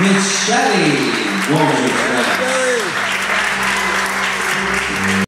Miss Shelley Walter.